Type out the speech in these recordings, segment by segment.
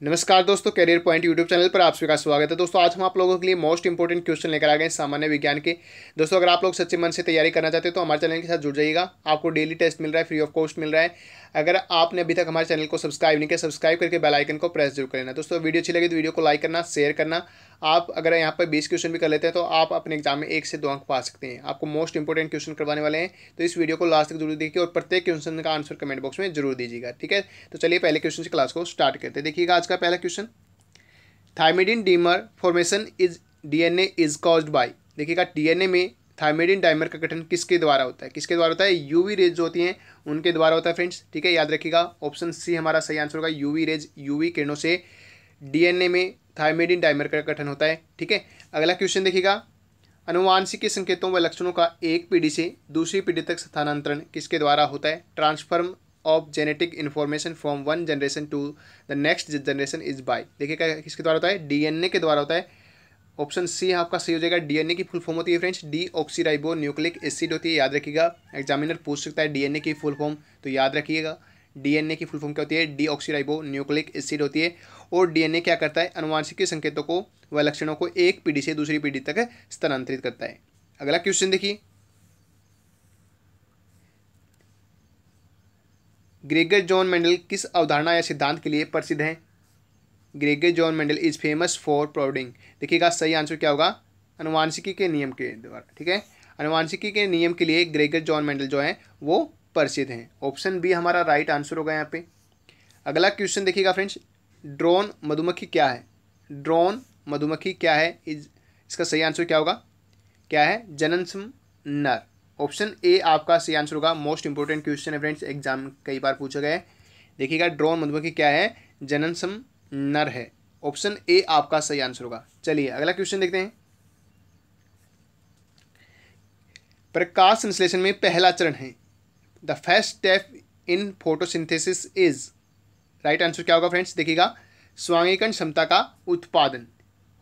नमस्कार दोस्तों career point YouTube channel पर आप सभी का स्वागत है। दोस्तों, आज हम आप लोगों के लिए मोस्ट इंपॉर्टेंट क्वेश्चन लेकर आ गए सामान्य विज्ञान के। दोस्तों, अगर आप लोग सच्चे मन से तैयारी करना चाहते हैं तो हमारे चैनल के साथ जुड़ जाइएगा। आपको डेली टेस्ट मिल रहा है फ्री ऑफ़ कॉस्ट मिल रहा है। अगर आपने अभी तक हमारे चैनल को सब्सक्राइब नहीं किया सब्सक्राइब करके बेलाइकन को प्रेस ज़रूर करना दोस्तों, वीडियो अच्छी लगी तो वीडियो को लाइक करना शेयर करना। आप अगर यहाँ पर बीस क्वेश्चन भी कर लेते हैं तो आप अपने एग्ज़ाम में एक से दो अंक पा सकते हैं। आपको मोस्ट इंपॉर्टेंट क्वेश्चन करवाने वाले हैं। तो इस वीडियो को लास्ट तक ज़रूर देखिए और प्रत्येक क्वेश्चन का आंसर कमेंट बॉक्स में ज़रूर दीजिएगा, ठीक है? तो चलिए पहले क्वेश्चन से क्लास को स्टार्ट करते हैं। देखिएगा आज का पहला question thymidine dimer formation is DNA is caused by देखिएगा डीएनए में थायमिडिन डाइमर का गठन किसके द्वारा होता है? किसके द्वारा होता है? यूवी रेज जो होती हैं, उनके द्वारा होता है फ्रेंड्स ठीक है? याद रखिएगा ऑप्शन सी हमारा सही आंसर होगा। यूवी रेज यूवी किरणों से डीएनए में थायमिडिन डाइमर का गठन होता है, ठीक है? अगला क्वेश्चन देखिएगा। अनुवांशिक संकेतों व लक्षणों का एक पीढ़ी से दूसरी पीढ़ी तक स्थानांतरण किसके द्वारा होता है? Transform of genetic information from one generation to the next generation is by देखिएगा किसके द्वारा होता है? डीएनए के द्वारा होता है। ऑप्शन सी आपका सही हो जाएगा। डीएनए की फुल फॉर्म होती है friends deoxyribonucleic acid होती है, याद रखिएगा। एग्जामिनर पूछ सकता है डीएनए की फुल फॉर्म तो याद रखिएगा। डीएनए की फुल फॉर्म क्या होती है? डी ऑक्सीराइबो न्यूक्लिक एसिड होती है। और डीएनए क्या करता है? अनुवांशिक संकेतों को व लक्षणों को एक पीढ़ी से दूसरी पीढ़ी तक स्थानांतरित करता है। अगला क्वेश्चन देखिए। ग्रेगर जॉन मेंडल किस अवधारणा या सिद्धांत के लिए प्रसिद्ध है? Gregor John Mendel is famous for prodding देखिएगा, सही आंसर क्या होगा? अनुवांशिकी के नियम के द्वारा, ठीक है? अनुवांशिकी के नियम के लिए ग्रेगर जॉन मेंडल जो है, वो प्रसिद्ध हैं। ऑप्शन बी हमारा राइट आंसर होगा यहाँ पे। अगला क्वेश्चन देखिएगा फ्रेंड्स ड्रोन मधुमक्खी क्या है? ड्रोन मधुमक्खी क्या है? इज़, इसका सही आंसर क्या होगा? क्या है? जननसम नर। ऑप्शन ए आपका सही आंसर होगा। मोस्ट इंपॉर्टेंट क्वेश्चन है फ्रेंड्स एग्ज़ाम कई बार पूछा गया है। देखिएगा ड्रोन मधुमक्खी क्या है? जननसम नर है। ऑप्शन ए आपका सही आंसर होगा। चलिए, अगला क्वेश्चन देखते हैं। प्रकाश संश्लेषण में पहला चरण है। The first step in photosynthesis is right answer क्या होगा फ्रेंड्स देखिएगा, स्वांगीकरण क्षमता का उत्पादन।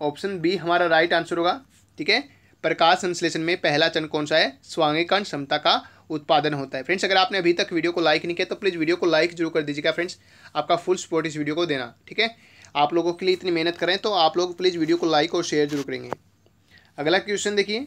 ऑप्शन बी हमारा राइट आंसर होगा, ठीक है? प्रकाश संश्लेषण में पहला चरण कौन सा है? स्वांगीकरण क्षमता का उत्पादन होता है। फ्रेंड्स अगर आपने अभी तक वीडियो को लाइक नहीं किया तो प्लीज़ वीडियो को लाइक ज़रूर कर दीजिएगा फ्रेंड्स आपका फुल सपोर्ट इस वीडियो को देना, ठीक है? आप लोगों के लिए इतनी मेहनत करें तो आप लोग प्लीज़ वीडियो को लाइक और शेयर ज़रूर करेंगे। अगला क्वेश्चन देखिए।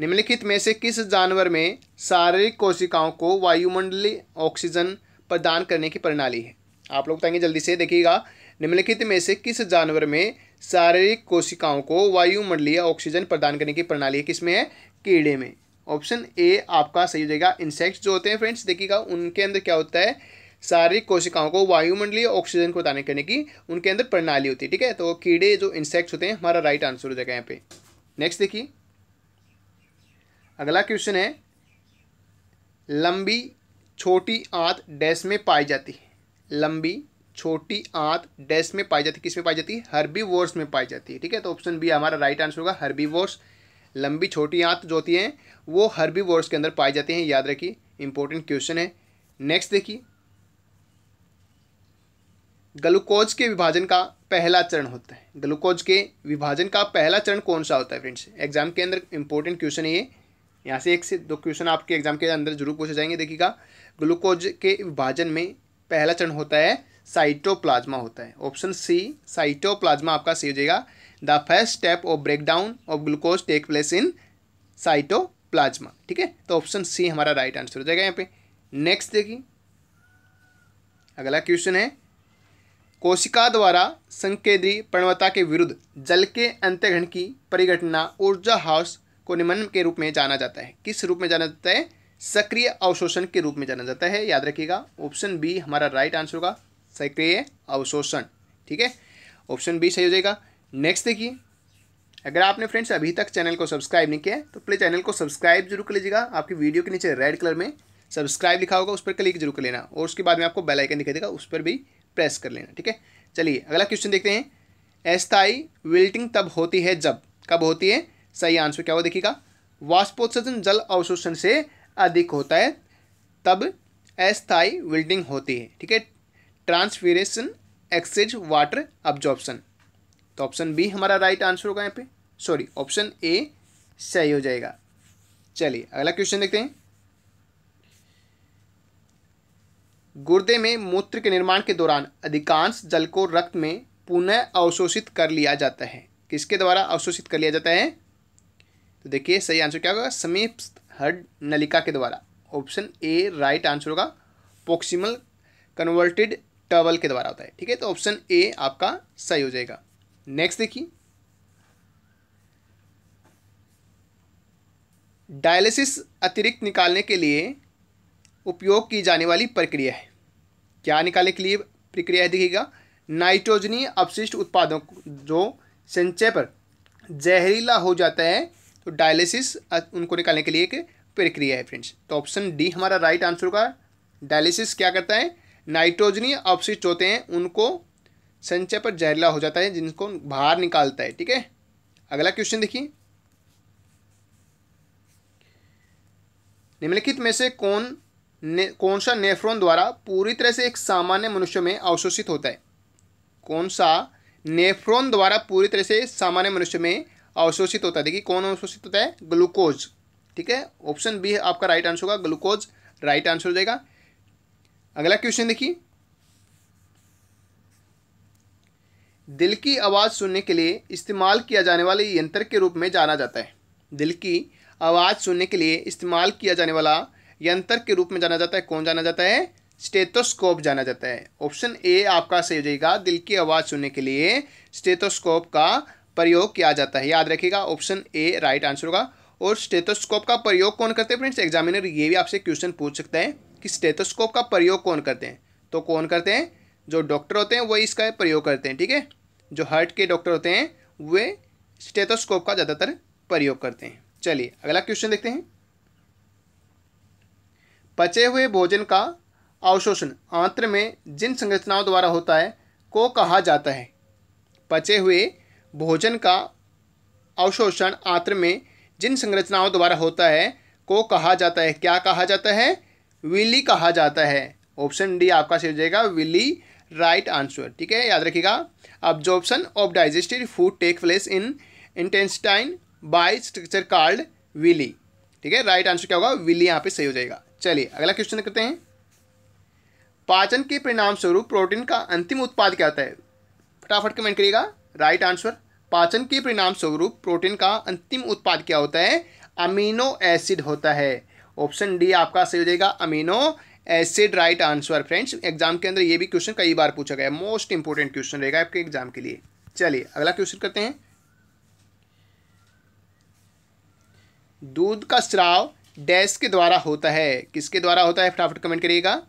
निम्नलिखित में से किस जानवर में शारीरिक कोशिकाओं को वायुमंडलीय ऑक्सीजन प्रदान करने की प्रणाली है? आप लोग बताएँगे जल्दी से, देखिएगा। निम्नलिखित में से किस जानवर में शारीरिक कोशिकाओं को वायुमंडलीय ऑक्सीजन प्रदान करने की प्रणाली है? किसमें है? कीड़े में। ऑप्शन ए आपका सही हो जाएगा इंसेक्ट्स जो होते हैं फ्रेंड्स देखिएगा, उनके अंदर क्या होता है? शारीरिक कोशिकाओं को वायुमंडलीय ऑक्सीजन को प्रदान करने की उनके अंदर प्रणाली होती है, ठीक है? तो कीड़े जो इंसेक्ट्स होते हैं, हमारा राइट आंसर हो जाएगा यहाँ पे। नेक्स्ट देखिए। अगला क्वेश्चन है, लंबी छोटी आंत डैश में पाई जाती है। लंबी छोटी आंत डैश में पाई जाती है, किसमें पाई जाती है? हर्बी वोर्स में पाई जाती है, ठीक है? तो ऑप्शन बी हमारा राइट आंसर होगा हर्बी वोर्स लंबी छोटी आंत जो होती हैं, वो हर्बी वोर्स के अंदर पाई जाती हैं, याद रखिए इंपॉर्टेंट क्वेश्चन है। नेक्स्ट देखिए ग्लूकोज के विभाजन का पहला चरण होता है। ग्लूकोज के विभाजन का पहला चरण कौन सा होता है फ्रेंड्स एग्ज़ाम के अंदर इंपॉर्टेंट क्वेश्चन है ये। यहाँ से एक से दो क्वेश्चन आपके एग्ज़ाम के अंदर ज़रूर पूछे जाएँगे। देखिएगा ग्लूकोज के विभाजन में पहला चरण होता है साइटोप्लाज्मा होता है। ऑप्शन सी साइटोप्लाज्मा आपका सी हो जाएगा। The first step of break down of glucose take place in cytoplasm ठीक है? तो ऑप्शन सी हमारा राइट आंसर हो जाएगा यहाँ पे। नेक्स्ट देखिए। अगला क्वेश्चन है। कोशिका द्वारा संकेंद्रीय प्रणवता के विरुद्ध जल के अंत्यघन की परिघटना ऊर्जा हाउस को निम्न के रूप में जाना जाता है। किस रूप में जाना जाता है? सक्रिय अवशोषण के रूप में जाना जाता है। याद रखिएगा ऑप्शन बी हमारा राइट आंसर होगा, सक्रिय अवशोषण, ठीक है? ऑप्शन बी सही हो जाएगा। नेक्स्ट देखिए, अगर आपने फ्रेंड्स अभी तक चैनल को सब्सक्राइब नहीं किया तो प्लीज़ चैनल को सब्सक्राइब ज़रूर कर लीजिएगा। आपकी वीडियो के नीचे रेड कलर में सब्सक्राइब लिखा होगा, उस पर क्लिक ज़रूर कर लेना। और उसके बाद में आपको बेल आइकन दिखाई देगा, उस पर भी प्रेस कर लेना, ठीक है? चलिए, अगला क्वेश्चन देखते हैं। अस्थाई विल्टिंग तब होती है जब? कब होती है? सही आंसर क्या हो देखिएगा? वाष्पोत्सर्जन जल अवशोषण से अधिक होता है, तब अस्थाई विल्डिंग होती है, ठीक है? ट्रांसफिरेशन एक्सेज वाटर अब्जॉर्प्शन तो ऑप्शन बी हमारा राइट आंसर होगा यहाँ पे। सॉरी ऑप्शन ए सही हो जाएगा। चलिए, अगला क्वेश्चन देखते हैं। गुर्दे में मूत्र के निर्माण के दौरान अधिकांश जल को रक्त में पुनः अवशोषित कर लिया जाता है। किसके द्वारा अवशोषित कर लिया जाता है? तो देखिए, सही आंसर क्या होगा? समीप हड नलिका के द्वारा। ऑप्शन ए राइट आंसर होगा। पोक्सिमल कन्वर्टेड टवल के द्वारा होता है। ठीक है तो ऑप्शन ए आपका सही हो जाएगा। नेक्स्ट देखिए। डायलिसिस अतिरिक्त निकालने के लिए उपयोग की जाने वाली प्रक्रिया है। क्या निकालने के लिए प्रक्रिया है देखिएगा। नाइट्रोजनी अपशिष्ट उत्पादों जो संचय पर जहरीला हो जाता है तो डायलिसिस उनको निकालने के लिए एक प्रक्रिया है फ्रेंड्स तो ऑप्शन डी हमारा राइट आंसर होगा डायलिसिस क्या करता है? नाइट्रोजनी अपशिष्ट होते हैं, उनको संचय पर जहरीला हो जाता है, जिनको बाहर निकालता है, ठीक है? अगला क्वेश्चन देखिए। निम्नलिखित में से कौन ने, कौन सा नेफ्रॉन द्वारा पूरी तरह से एक सामान्य मनुष्य में अवशोषित होता है? कौन सा नेफ्रॉन द्वारा पूरी तरह से सामान्य मनुष्य में अवशोषित होता है। देखिए, कौन अवशोषित होता है? ग्लूकोज। ठीक है? ऑप्शन बी आपका राइट आंसर होगा, ग्लूकोज। राइट आंसर हो जाएगा। अगला क्वेश्चन देखिए। दिल की आवाज़ सुनने के लिए इस्तेमाल किया जाने वाले यंत्र के रूप में जाना जाता है। दिल की आवाज़ सुनने के लिए इस्तेमाल किया जाने वाला यंत्र के रूप में जाना जाता है। कौन जाना जाता है? स्टेथोस्कोप जाना जाता है। ऑप्शन ए आपका सही हो जाएगा। दिल की आवाज़ सुनने के लिए स्टेथोस्कोप का प्रयोग किया जाता है। याद रखिएगा ऑप्शन ए राइट आंसर होगा। और स्टेथोस्कोप का प्रयोग कौन करते हैं फ्रेंड्स एग्जामिनर ये भी आपसे क्वेश्चन पूछ सकता है कि स्टेथोस्कोप का प्रयोग कौन करते हैं? तो कौन करते हैं? जो डॉक्टर होते हैं वही इसका प्रयोग करते हैं, ठीक है? जो हार्ट के डॉक्टर होते हैं, वे स्टेथोस्कोप का ज़्यादातर प्रयोग करते हैं। चलिए, अगला क्वेश्चन देखते हैं। पचे हुए भोजन का अवशोषण आंत्र में जिन संरचनाओं द्वारा होता है, को कहा जाता है? पचे हुए भोजन का अवशोषण आंत्र में जिन संरचनाओं द्वारा होता है, को कहा जाता है, क्या कहा जाता है? विली कहा जाता है। ऑप्शन डी आपका सही हो जाएगा, विली, राइट आंसर। ठीक है, याद रखिएगा। Absorption of digestive food take place in intestine by structure called villi ठीक है राइट आंसर क्या होगा? विली यहाँ पे सही हो जाएगा। चलिए, अगला क्वेश्चन करते हैं। पाचन के परिणाम स्वरूप प्रोटीन का अंतिम उत्पाद क्या होता है? फटाफट कमेंट करिएगा। राइट आंसर पाचन के परिणाम स्वरूप प्रोटीन का अंतिम उत्पाद क्या होता है? अमीनो एसिड होता है। ऑप्शन डी आपका सही हो जाएगा amino acid, right answer. Friends, exam के अंदर ये भी क्वेश्चन कई बार पूछा गया मोस्ट इंपोर्टेंट क्वेश्चन रहेगा आपके एग्ज़ाम के लिए। चलिए, अगला क्वेश्चन करते हैं। दूध का स्राव डैश के द्वारा होता है। किसके द्वारा होता है? फटाफट कमेंट करिएगा।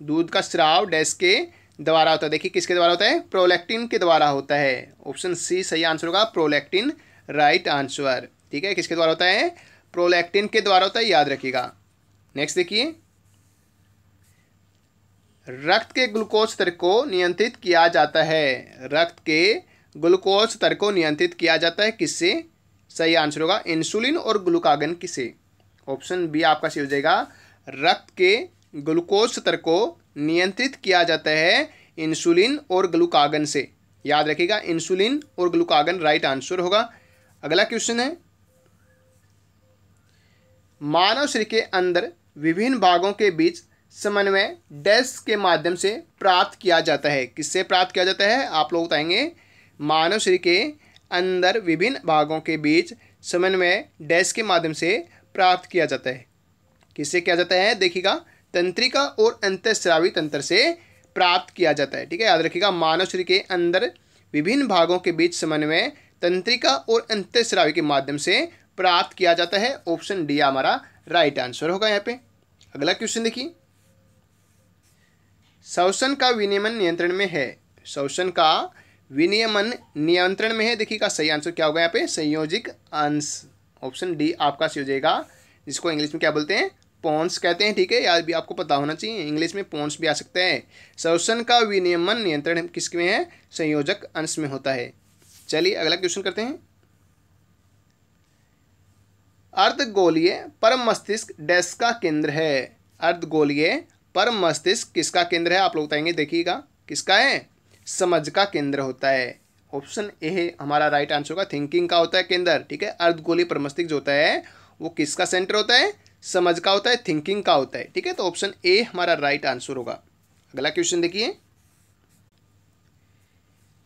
दूध का स्राव डैश के द्वारा होता है। देखिए, किसके द्वारा होता है? प्रोलैक्टिन के द्वारा होता है। ऑप्शन सी सही आंसर होगा, प्रोलैक्टिन, राइट आंसर। ठीक है? किसके द्वारा होता है? प्रोलैक्टिन के द्वारा होता है, याद रखिएगा। नेक्स्ट देखिए। रक्त के ग्लूकोज स्तर को नियंत्रित किया जाता है। रक्त के ग्लूकोज स्तर को नियंत्रित किया जाता है किससे? सही आंसर होगा, इंसुलिन और ग्लूकागन किसे ऑप्शन बी आपका सही हो जाएगा। रक्त के ग्लूकोज स्तर को नियंत्रित किया जाता है, इंसुलिन और ग्लूकागन से। याद रखिएगा इंसुलिन और ग्लूकागन राइट आंसर होगा। अगला क्वेश्चन है, मानव शरीर के अंदर विभिन्न भागों के बीच समन्वय डेस्क के माध्यम से प्राप्त किया जाता है। किससे प्राप्त किया जाता है? आप लोग बताएँगे। मानव शरीर के अंदर विभिन्न भागों के बीच समन्वय डेस्क के माध्यम से प्राप्त किया जाता है। किससे किया जाता है? देखिएगा, तंत्रिका और अंतस्रावी तंत्र से प्राप्त किया जाता है, ठीक है? याद रखिएगा, मानव शरीर के अंदर विभिन्न भागों के बीच समन्वय तंत्रिका और अंतस्रावी के माध्यम से प्राप्त किया जाता है। ऑप्शन डी हमारा राइट आंसर होगा यहाँ पे। अगला क्वेश्चन देखिए। शोषण का विनियमन नियंत्रण में है। शोषण का विनियमन नियंत्रण में है। देखिएगा सही आंसर क्या होगा यहाँ पे? संयोजिक अंश। ऑप्शन डी आपका सी हो जाएगा। जिसको इंग्लिश में क्या बोलते हैं? पॉन्स कहते हैं, ठीक है? याद भी आपको पता होना चाहिए। इंग्लिश में पॉन्स भी आ सकता है। शोषण का विनियमन नियंत्रण किसके में है? संयोजक अंश में होता है। चलिए, अगला क्वेश्चन करते हैं। अर्धगोलीय परम मस्तिष्क डेस्क का केंद्र है। अर्धगोलीय परम मस्तिष्क किसका केंद्र है? आप लोग बताएँगे, देखिएगा। किसका है? समझ का केंद्र होता है। ऑप्शन ए है, हमारा राइट आंसर होगा। थिंकिंग का होता है केंद्र, ठीक है? अर्धगोली प्रमस्तिक जो होता है, वो किसका सेंटर होता है? समझ का होता है थिंकिंग का होता है, ठीक है? तो ऑप्शन ए हमारा राइट आंसर होगा। अगला क्वेश्चन देखिए।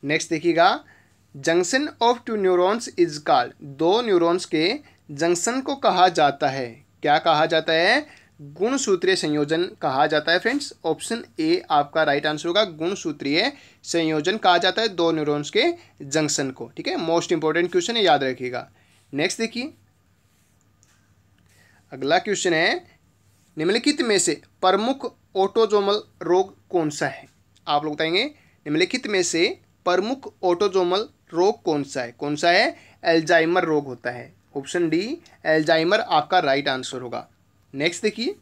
नेक्स्ट देखिएगा। Junction of two neurons is called दो न्यूरॉन्स के जंक्शन को कहा जाता है। क्या कहा जाता है? गुणसूत्रीय संयोजन कहा जाता है फ्रेंड्स ऑप्शन ए आपका राइट आंसर होगा। गुणसूत्रीय संयोजन कहा जाता है दो न्यूरॉन्स के जंक्शन को, ठीक है? मोस्ट इंपॉर्टेंट क्वेश्चन है, याद रखिएगा। नेक्स्ट देखिए। अगला क्वेश्चन है, निम्नलिखित में से प्रमुख ऑटोजोमल रोग कौन सा है? आप लोग बताएँगे, निम्नलिखित में से प्रमुख ऑटोजोमल रोग कौन सा है? कौन सा है? एल्जाइमर रोग होता है। ऑप्शन डी एल्जाइमर आपका राइट आंसर होगा। नेक्स्ट देखिए।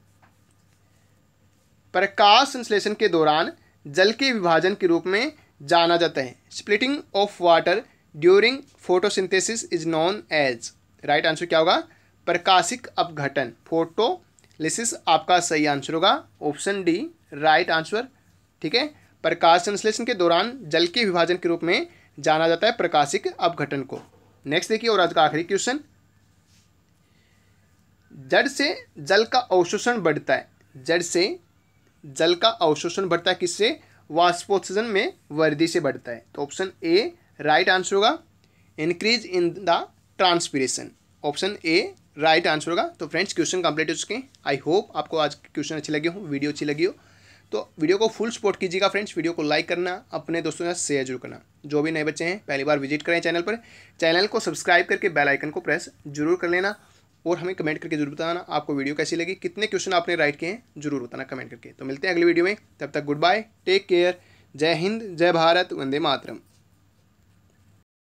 प्रकाश संश्लेषण के दौरान जल के विभाजन के रूप में जाना जाता है। Splitting of water during photosynthesis is known as right answer क्या होगा? प्रकाशिक अपघटन। फोटोलिसिस आपका सही आंसर होगा। ऑप्शन डी राइट आंसर ठीक है? प्रकाश संश्लेषण के दौरान जल के विभाजन के रूप में जाना जाता है प्रकाशिक अपघटन को। नेक्स्ट देखिए और आज का आखिरी क्वेश्चन जड़ से जल का अवशोषण बढ़ता है। जड़ से जल का अवशोषण बढ़ता है किससे? वाष्पोत्सर्जन में वर्दी से बढ़ता है। तो ऑप्शन ए राइट आंसर होगा। Increase in the transpiration option A right answer होगा। तो फ्रेंड्स क्वेश्चन कंप्लीट हो चुके हैं। आई होप आपको आज क्वेश्चन अच्छे लगे हो वीडियो अच्छी लगी हो। तो वीडियो को फुल सपोर्ट कीजिएगा फ्रेंड्स वीडियो को लाइक करना, अपने दोस्तों के साथ शेयर ज़रूर करना। जो भी नए बच्चे हैं, पहली बार विज़िट करें चैनल पर चैनल को सब्सक्राइब करके बेल आइकन को प्रेस ज़रूर कर लेना और हमें कमेंट करके ज़रूर बताना, आपको वीडियो कैसी लगी, कितने क्वेश्चन आपने राइट किए हैं, ज़रूर बताना कमेंट करके। तो मिलते हैं अगली वीडियो में। तब तक गुड बाय टेक केयर जय हिंद, जय भारत, वंदे मातरम।